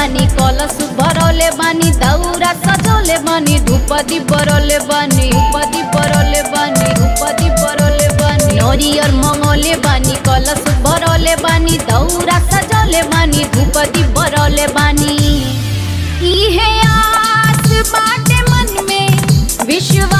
बानी कलश भरौले बानी दौरा सजौले बानी धूप दीप बरौले बानी धूप दीप बरौले बानी धूप दीप बरौले बानी नरियर मंगले बानी कलश भरौले बानी दौरा सजौले बानी धूप दीप बरौले बानी इहे आस बाटे मन में विश्वास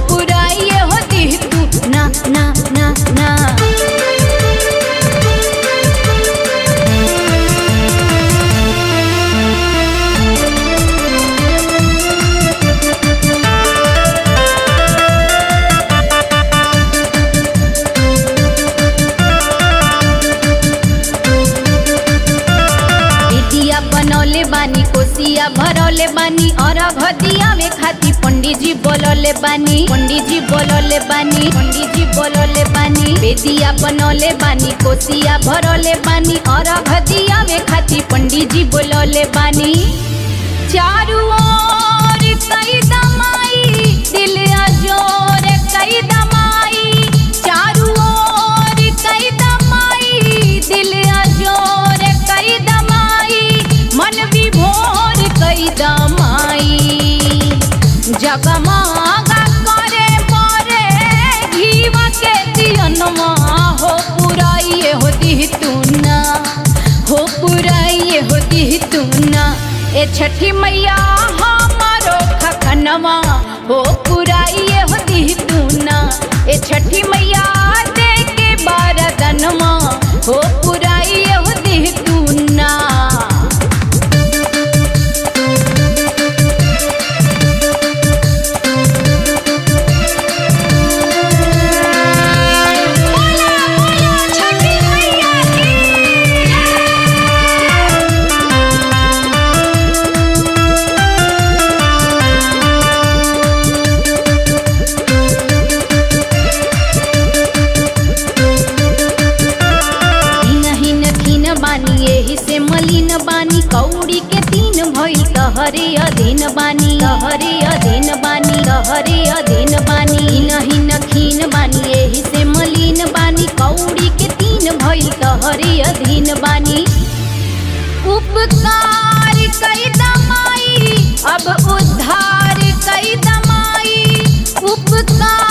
भरौले बानी और घदिया में खाती पंडित जी बोलले बानी पंडित जी बोलले बानी पंडित जी बोलले बानी बेदिया बनौले बानी कोसिया भरले बानी और घदिया में खाती पंडित जी बोलले बानी चारू ओर कई दमाई, दिल जगमगा करे हो पुराइए हो पुराइए छठी मैया हमारो खखनवा हो पुराइए होती तू ना ए छठी मैया एही से मलिन बानी। कौड़ी के तीन भइल तहरे अधीन बानी। तहरे अधीन बानी। तहरे अधीन बानी। दिनहीन खीन बानी, एही से मलिन बानी। कौड़ी के तीन भइल तहरे अधीन बानी। उपकार कई दमाई, अब उद्धार कई दमाई। उपकार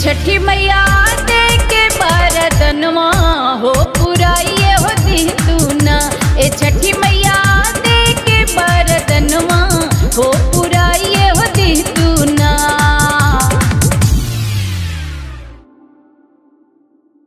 छठी मैया